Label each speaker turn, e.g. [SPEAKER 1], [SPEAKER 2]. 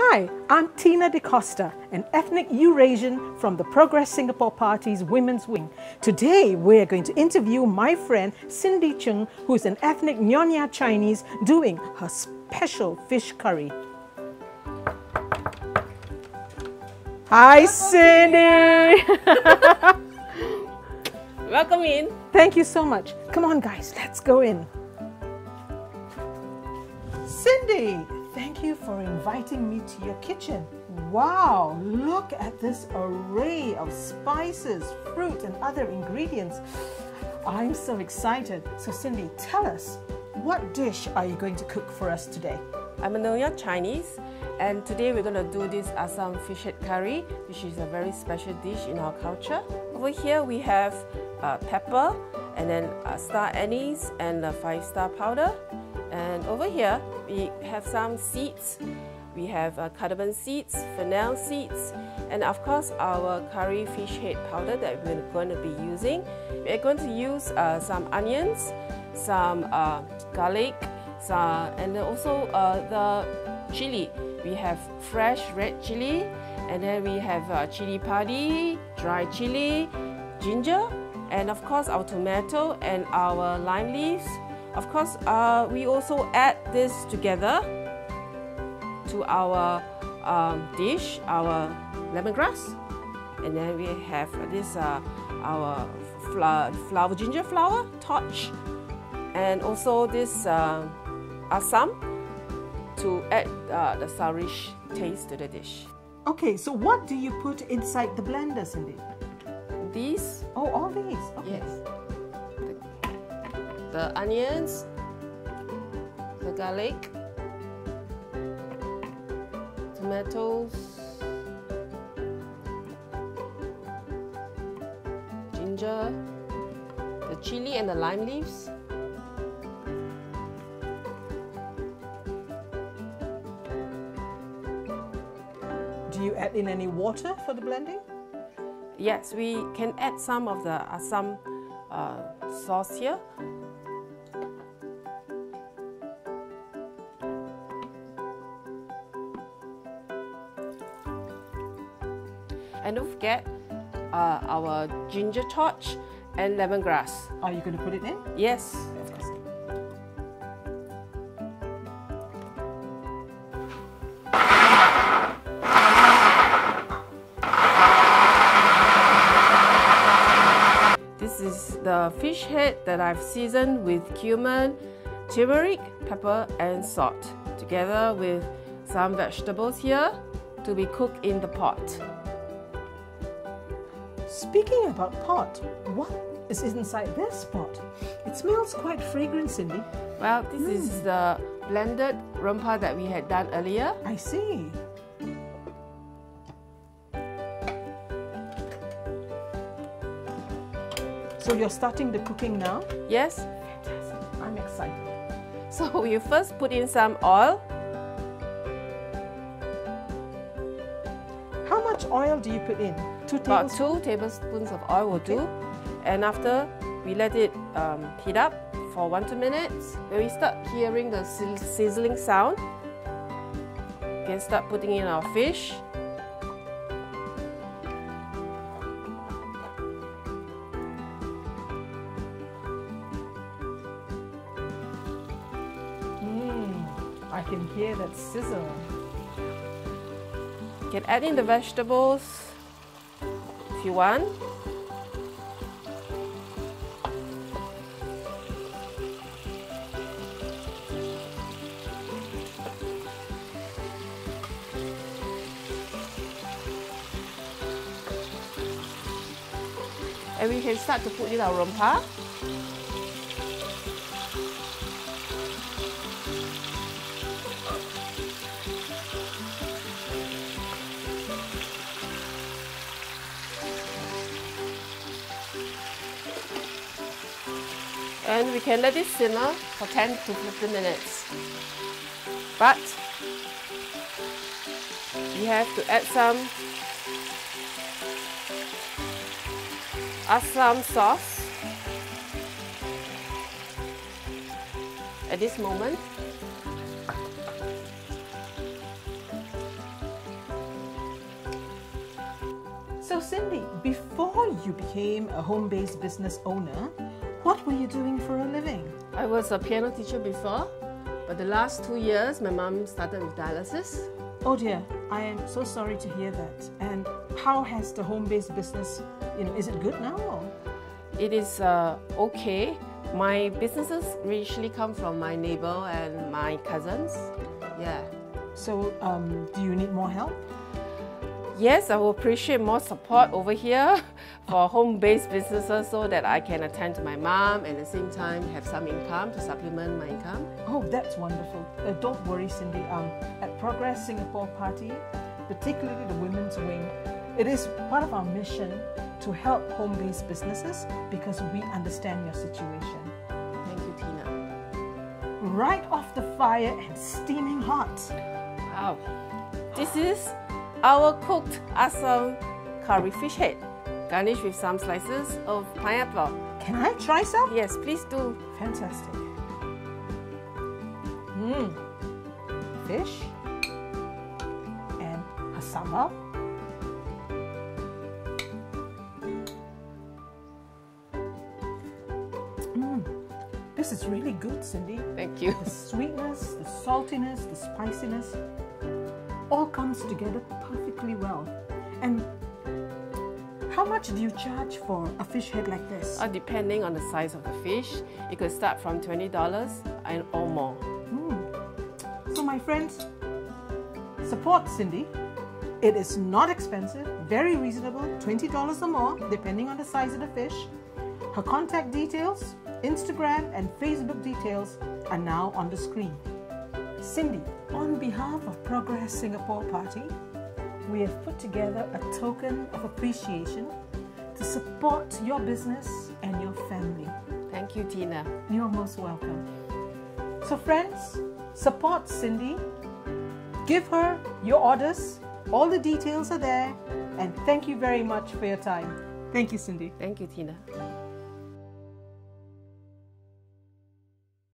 [SPEAKER 1] Hi, I'm Tina DeCosta, an ethnic Eurasian from the Progress Singapore Party's Women's Wing. Today, we're going to interview my friend Cindy Chung, who is an ethnic Nyonya Chinese doing her special fish curry. Hi, Cindy!
[SPEAKER 2] Welcome in.
[SPEAKER 1] Thank you so much. Come on, guys, let's go in. Cindy, thank you for inviting me to your kitchen. Wow, look at this array of spices, fruit, and other ingredients. I'm so excited. So, Cindy, tell us, what dish are you going to cook for us today?
[SPEAKER 2] I'm a Nyonya Chinese, and today we're going to do this Assam fish head curry, which is a very special dish in our culture. Over here we have uh, pepper, and then uh, star anise and the five star powder. And over here we have some seeds. We have uh, cardamom seeds, fennel seeds, and of course our curry fish head powder that we're going to be using. We're going to use uh, some onions, some uh, garlic, some, and also uh, the chili. We have fresh red chili, and then we have uh, chili padi, dry chili, ginger, and of course our tomato and our lime leaves. Of course, uh, we also add this together to our um, dish, our lemongrass, and then we have this uh, our flour, flour, ginger flower torch, and also this uh, assam to add uh, the sourish taste to the dish.
[SPEAKER 1] Okay, so what do you put inside the blender, Cindy?
[SPEAKER 2] These,
[SPEAKER 1] Oh, all these. Okay.
[SPEAKER 2] yes, the, onions, the garlic, tomatoes, ginger, the chili and the lime leaves.
[SPEAKER 1] Do you add in any water for the blending?
[SPEAKER 2] Yes, we can add some of the Assam uh, sauce here. And don't forget uh, our ginger torch and lemongrass.
[SPEAKER 1] Are you going to put it in?
[SPEAKER 2] Yes.
[SPEAKER 1] Of course.
[SPEAKER 2] This is the fish head that I've seasoned with cumin, turmeric, pepper, and salt, together with some vegetables here to be cooked in the pot.
[SPEAKER 1] Speaking about pot, what is inside this pot? It smells quite fragrant, Cindy.
[SPEAKER 2] Well, this is hmm. the blended rempah that we had done earlier.
[SPEAKER 1] I see. So you're starting the cooking now?
[SPEAKER 2] Yes.
[SPEAKER 1] Fantastic. I'm excited.
[SPEAKER 2] So you first put in some oil.
[SPEAKER 1] Much oil do you put in? Two
[SPEAKER 2] About
[SPEAKER 1] tablespoons?
[SPEAKER 2] two tablespoons of oil will do. And after we let it um, heat up for one two minutes, when we start hearing the sizzling sound, we can start putting in our fish.
[SPEAKER 1] Mm, I can hear that sizzle.
[SPEAKER 2] You can add in the vegetables if you want. And we can start to put in our rempah. and we can let it simmer for 10 to 15 minutes. But we have to add some Assam sauce at this moment.
[SPEAKER 1] So Cindy, before you became a home-based business owner, what were you doing for a living?
[SPEAKER 2] I was a piano teacher before, but the last two years my mom started with dialysis.
[SPEAKER 1] Oh dear, I am so sorry to hear that. And how has the home based business, you know, is it good now? Or?
[SPEAKER 2] It is uh, okay. My businesses usually come from my neighbor and my cousins. Yeah.
[SPEAKER 1] So, um, do you need more help?
[SPEAKER 2] Yes, I will appreciate more support over here for home-based businesses so that I can attend to my mom and at the same time have some income to supplement my income.
[SPEAKER 1] Oh, that's wonderful. Uh, don't worry, Cindy. Um, at Progress Singapore Party, particularly the women's wing, it is part of our mission to help home-based businesses because we understand your situation.
[SPEAKER 2] Thank you, Tina.
[SPEAKER 1] Right off the fire and steaming hot.
[SPEAKER 2] Wow. This is our cooked Assam curry fish head, garnished with some slices of pineapple.
[SPEAKER 1] Can I try some?
[SPEAKER 2] Yes, please do.
[SPEAKER 1] Fantastic. Mmm. Fish and a. Mmm. This is really good, Cindy.
[SPEAKER 2] Thank you.
[SPEAKER 1] The sweetness, the saltiness, the spiciness all comes together perfectly well. And how much do you charge for a fish head like this?
[SPEAKER 2] Uh, depending on the size of the fish, it could start from $20 and or more.
[SPEAKER 1] So, my friends, support Cindy. It is not expensive, very reasonable, $20 or more, depending on the size of the fish. Her contact details, Instagram, and Facebook details are now on the screen. Cindy, on behalf of Progress Singapore Party, we have put together a token of appreciation to support your business and your family.
[SPEAKER 2] Thank you, Tina.
[SPEAKER 1] You're most welcome. So, friends, support Cindy. Give her your orders. All the details are there. And thank you very much for your time. Thank you, Cindy.
[SPEAKER 2] Thank you, Tina.